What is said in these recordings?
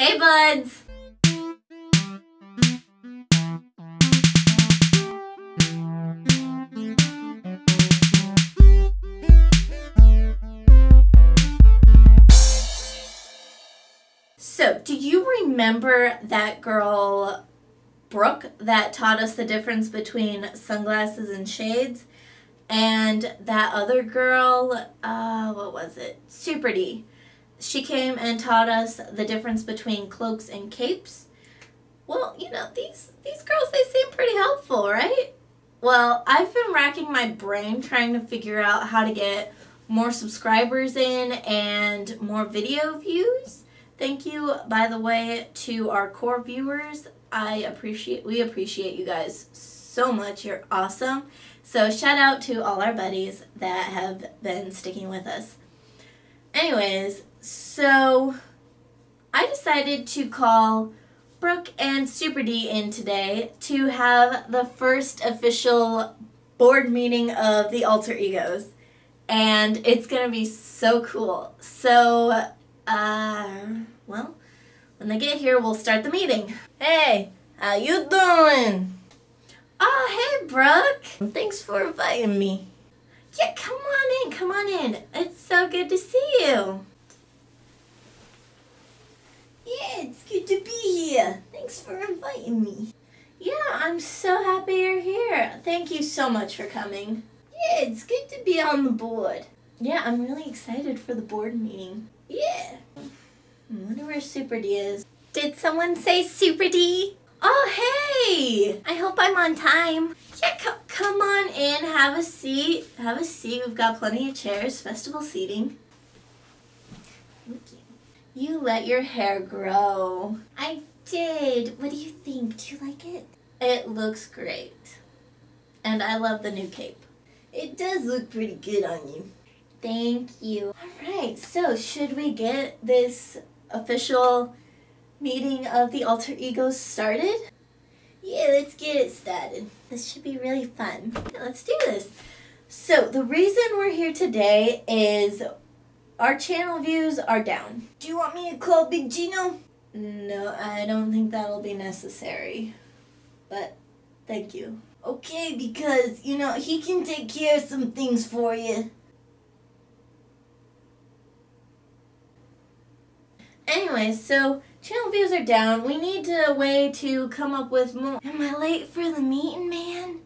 Hey buds! So, do you remember that girl, Brooke, that taught us the difference between sunglasses and shades? And that other girl, uh, what was it? Super D. She came and taught us the difference between cloaks and capes. Well, you know, these, these girls, they seem pretty helpful, right? Well, I've been racking my brain trying to figure out how to get more subscribers in and more video views. Thank you, by the way, to our core viewers. I appreciate, we appreciate you guys so much. You're awesome. So shout out to all our buddies that have been sticking with us. Anyways, so I decided to call Brooke and Super D in today to have the first official board meeting of the alter egos. And it's going to be so cool. So uh, well, when they get here, we'll start the meeting. Hey, how you doing? Oh, hey, Brooke. Thanks for inviting me. Yeah, come on in, come on in. It's so good to see you. Yeah, it's good to be here. Thanks for inviting me. Yeah, I'm so happy you're here. Thank you so much for coming. Yeah, it's good to be on the board. Yeah, I'm really excited for the board meeting. Yeah. I wonder where Super D is. Did someone say Super D? Oh, hey! I hope I'm on time. Yeah, come on in, have a seat. Have a seat. We've got plenty of chairs, festival seating. You let your hair grow. I did. What do you think? Do you like it? It looks great. And I love the new cape. It does look pretty good on you. Thank you. Alright, so should we get this official meeting of the alter egos started? Yeah, let's get it started. This should be really fun. Let's do this. So, the reason we're here today is our channel views are down. Do you want me to call Big Gino? No, I don't think that'll be necessary. But, thank you. Okay, because, you know, he can take care of some things for you. Anyway, so channel views are down. We need a way to come up with more. Am I late for the meeting, man?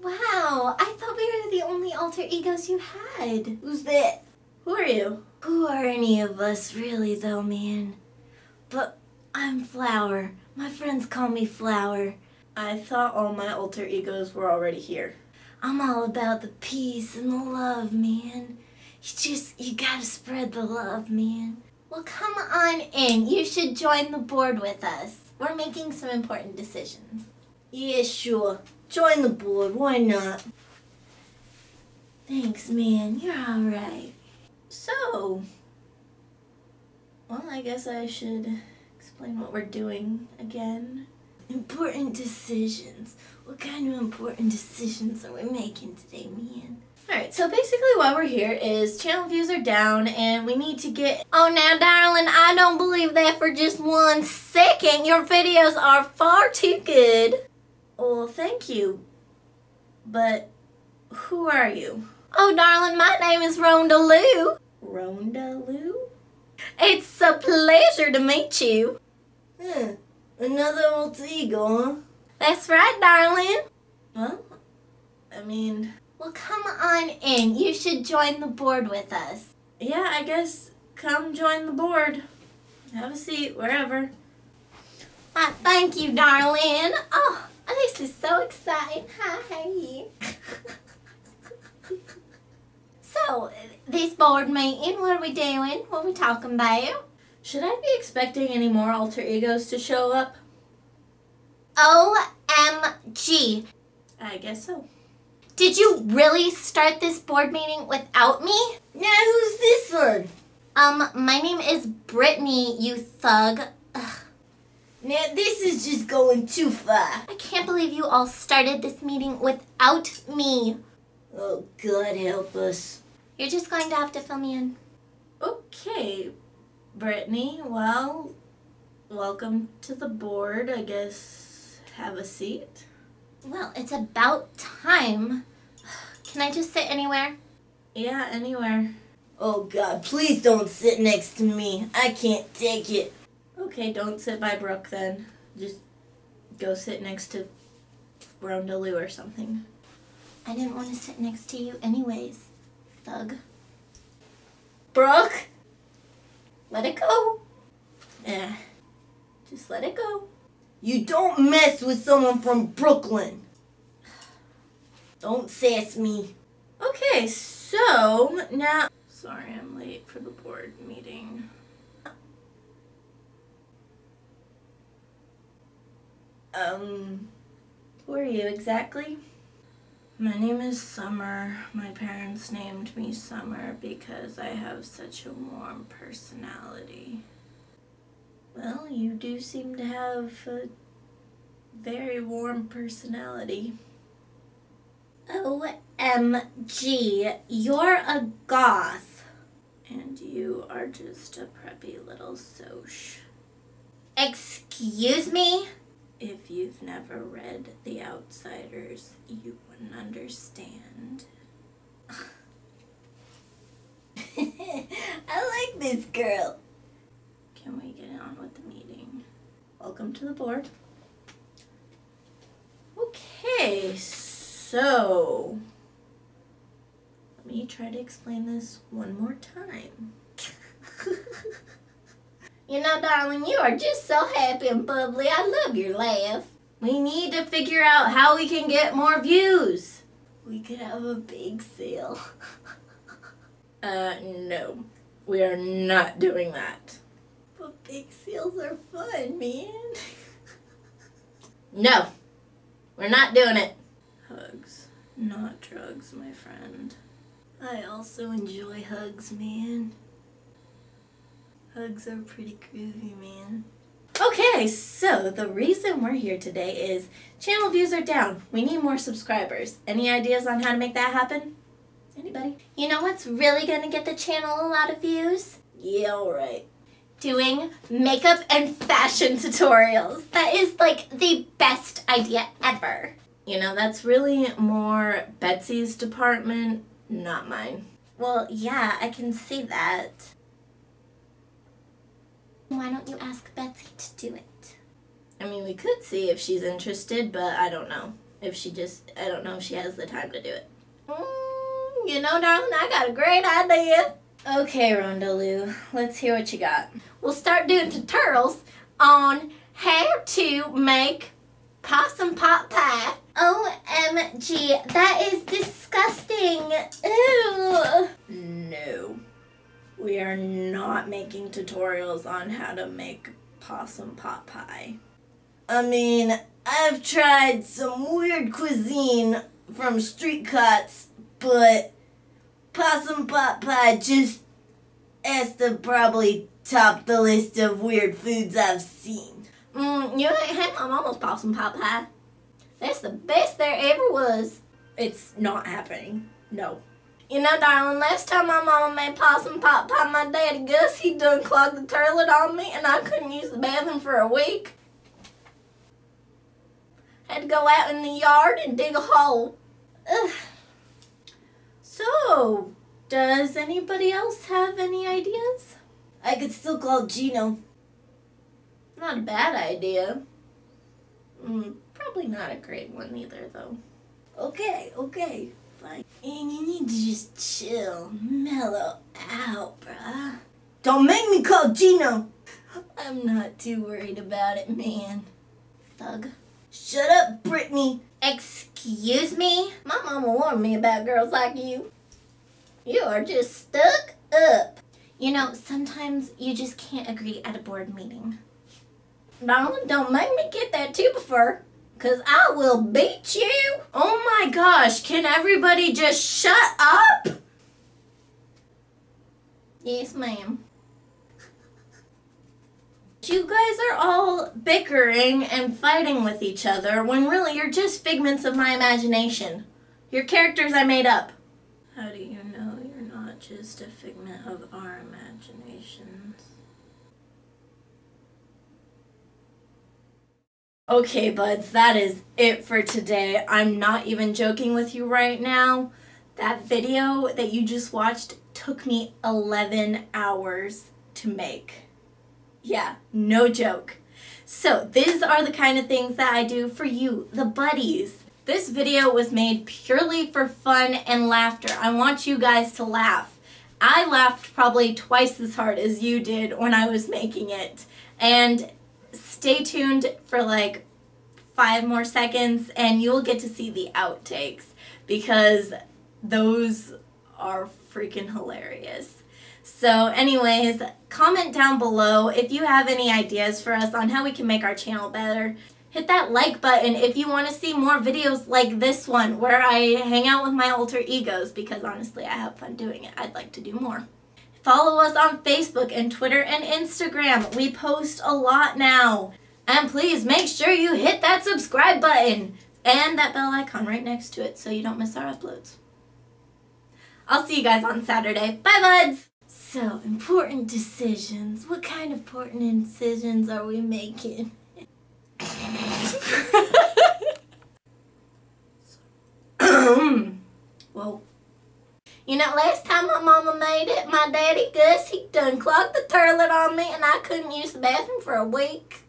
Wow, I thought we were the only alter egos you had. Who's that? Who are you? Who are any of us really though, man? But I'm Flower. My friends call me Flower. I thought all my alter egos were already here. I'm all about the peace and the love, man. You just, you gotta spread the love, man. Well, come on in. You should join the board with us. We're making some important decisions. Yeah, sure. Join the board. Why not? Thanks, man. You're alright. So, well, I guess I should explain what we're doing again. Important decisions. What kind of important decisions are we making today, man? Alright, so basically why we're here is channel views are down and we need to get... Oh, now, darling, I don't believe that for just one second. Your videos are far too good. Well, thank you. But who are you? Oh, darling, my name is Rhonda Lou. Rhonda Lou? It's a pleasure to meet you. Hmm. Another old ego, huh? That's right, darling. Well, I mean... Well, come on in. You should join the board with us. Yeah, I guess come join the board. Have a seat, wherever. Uh, thank you, darling. Oh, this is so exciting. Hi. so, this board meeting, what are we doing? What are we talking about? Should I be expecting any more alter egos to show up? OMG. I guess so. Did you really start this board meeting without me? Now who's this one? Um, my name is Brittany, you thug. Ugh. Now this is just going too far. I can't believe you all started this meeting without me. Oh, God help us. You're just going to have to fill me in. Okay, Brittany. Well, welcome to the board. I guess have a seat. Well, it's about time. Can I just sit anywhere? Yeah, anywhere. Oh God, please don't sit next to me. I can't take it. Okay, don't sit by Brooke then. Just go sit next to Rhonda Lou or something. I didn't want to sit next to you anyways, thug. Brooke! Let it go. Yeah. Just let it go. You don't mess with someone from Brooklyn. Don't sass me. Okay, so now. Sorry, I'm late for the board meeting. Um, who are you exactly? My name is Summer. My parents named me Summer because I have such a warm personality. Well, you do seem to have a very warm personality. OMG, you're a goth. And you are just a preppy little Soc. Excuse me? If you've never read The Outsiders, you wouldn't understand. I like this girl. Can we get on with the meeting? Welcome to the board. Okay, so let me try to explain this one more time. you know, darling, you are just so happy and bubbly. I love your laugh. We need to figure out how we can get more views. We could have a big sale. uh, no. We are not doing that. But big sales are fun, man. no. We're not doing it. Hugs, not drugs, my friend. I also enjoy hugs, man. Are pretty groovy, man. Okay, so the reason we're here today is channel views are down. We need more subscribers. Any ideas on how to make that happen? Anybody? You know what's really to get the channel a lot of views? Yeah, alright. Doing makeup and fashion tutorials. That is like the best idea ever. You know, that's really more Betsy's department, not mine. Well, yeah, I can see that. Why don't you ask Betsy to do it? I mean, we could see if she's interested, but I don't know. If she just, I don't know if she has the time to do it. Mm, you know, darling, I got a great idea. Okay, Rhonda Lou, let's hear what you got. We'll start doing tutorials on how to make possum pot pie. OMG, that is disgusting. Ew. No. We are not making tutorials on how to make possum pot pie. I mean, I've tried some weird cuisine from street cuts, but possum pot pie just has to probably top the list of weird foods I've seen. Mm, you ain't had my mama's possum pot pie. That's the best there ever was. It's not happening. No. You know, darling, last time my mama made possum pot pie, my daddy Gus, he done clogged the toilet on me and I couldn't use the bathroom for a week. Had to go out in the yard and dig a hole. Ugh. So, does anybody else have any ideas? I could still call Gino. Not a bad idea. Mm, probably not a great one either, though. Okay, okay, fine. And you need to just chill, mellow out, bruh. Don't make me call Gino. I'm not too worried about it, man. Thug. Shut up, Brittany. Excuse me? My mama warned me about girls like you. You are just stuck up. You know, sometimes you just can't agree at a board meeting. Darling, don't make me get that too before, cause I will beat you. Oh my gosh, can everybody just shut up? Yes, ma'am. You guys are all bickering and fighting with each other when really you're just figments of my imagination. Your characters I made up. How do you know you're not just a figment of our imaginations. Okay, buds, that is it for today. I'm not even joking with you right now. That video that you just watched took me 11 hours to make. Yeah, no joke. So, these are the kind of things that I do for you, the buddies. This video was made purely for fun and laughter. I want you guys to laugh. I laughed probably twice as hard as you did when I was making it. And stay tuned for like five more seconds and you'll get to see the outtakes because those are freaking hilarious. So anyways, comment down below if you have any ideas for us on how we can make our channel better. Hit that like button if you want to see more videos like this one where I hang out with my alter egos because honestly I have fun doing it. I'd like to do more. Follow us on Facebook and Twitter and Instagram. We post a lot now. And please make sure you hit that subscribe button and that bell icon right next to it so you don't miss our uploads. I'll see you guys on Saturday. Bye, buds! So, important decisions. What kind of important decisions are we making? You know, last time my mama made it, my daddy Gus, he done clogged the toilet on me and I couldn't use the bathroom for a week.